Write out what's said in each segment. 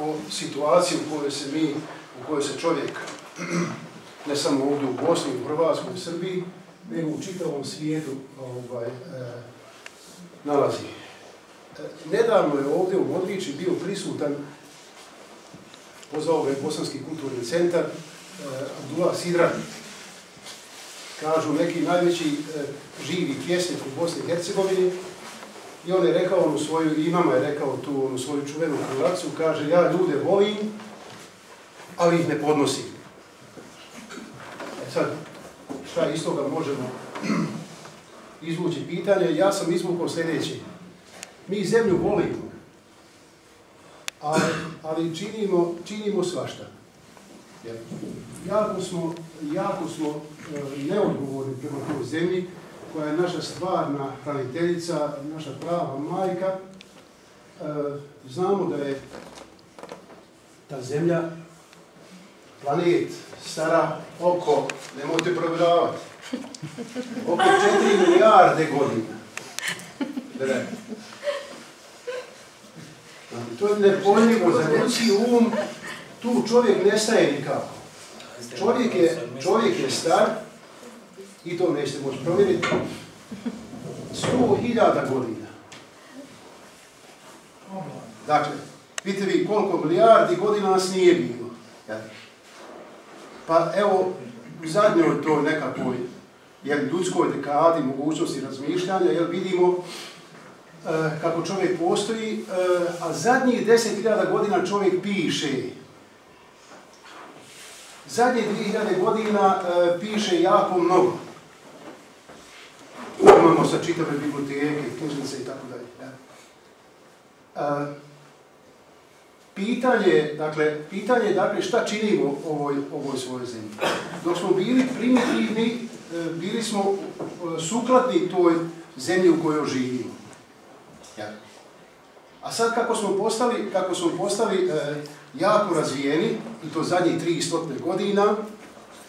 o situaciji u kojoj se mi, u kojoj se čovjek, ne samo ovdje u Bosni, u Hrvatskoj, u Srbiji, nego u čitavom svijetu ovaj, e, nalazi. E, nedavno je ovdje u Modrići bio prisutan, pozvao ga je Bosanski kulturni centar, e, Abdullah Sidran, kažu neki najveći e, živi pjesnik u Bosni i Hercegovini, i on je rekao onu svoju, i mama je rekao tu onu svoju čuvenu krulacu, kaže, ja ljude volim, ali ih ne podnosim. E sad, šta iz toga možemo izvući pitanje? Ja sam izvukao sljedeće. Mi zemlju volimo, ali, ali činimo, činimo svašta. Jako smo, jako smo e, neodgovorni prema toj zemlji, koja je naša stvarna hraniteljica, naša prava majka. E, znamo da je ta zemlja, planet, stara oko, nemojte provjeravati, oko 4 milijarde godina. Znači, to je nepojmljivo za ljudski um, tu čovjek nestaje nikako. Čovjek je, čovjek je star, i to nećete moći provjeriti, sto hiljada godina. Dakle, vidite vi koliko milijardi godina nas nije bilo. Pa evo, u zadnjoj toj nekakvoj jer ljudskoj dekadi mogućnosti razmišljanja, jer vidimo e, kako čovjek postoji, e, a zadnjih deset hiljada godina čovjek piše. Zadnje 2000 godina e, piše jako mnogo sa čitave biblioteke, knjižnice i tako dalje. Pitanje, dakle, pitanje dakle, šta činimo ovoj, ovoj svojoj zemlji. Dok smo bili primitivni, e, bili smo e, sukladni toj zemlji u kojoj živimo. A sad kako smo postali, kako smo postali e, jako razvijeni, i to zadnjih 300 godina,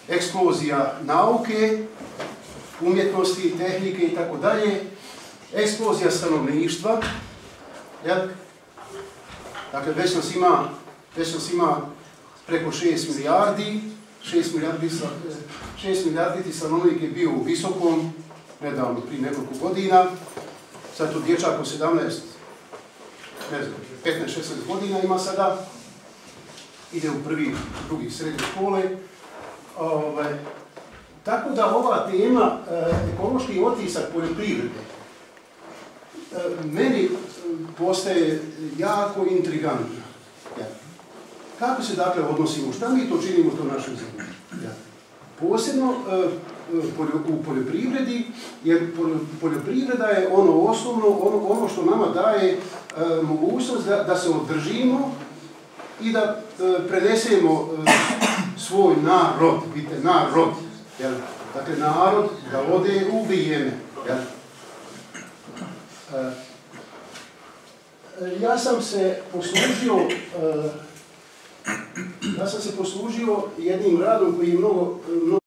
eksplozija nauke, umjetnosti, tehnike i tako dalje, eksplozija stanovništva, jel? Dakle, već nas ima, već nas ima preko 6 milijardi, 6 milijardi, 6 milijardi stanovnik je bio u visokom, nedavno, prije nekoliko godina, sad tu dječak u 17, ne znam, 15-16 godina ima sada, ide u prvi, drugi srednje škole, ovaj, tako da ova tema e, ekološki otisak poljoprivrede e, meni postaje jako intrigantna. Kako se dakle odnosimo, šta mi to činimo to našoj zemlji? Posebno e, u poljoprivredi, jer poljoprivreda je ono osnovno, ono, ono što nama daje mogućnost da, se održimo i da prenesemo svoj narod, vidite, narod, Jel? Dakle, narod da ode u vrijeme. Jel? E, ja sam se poslužio e, ja sam se poslužio jednim radom koji je mnogo, mnogo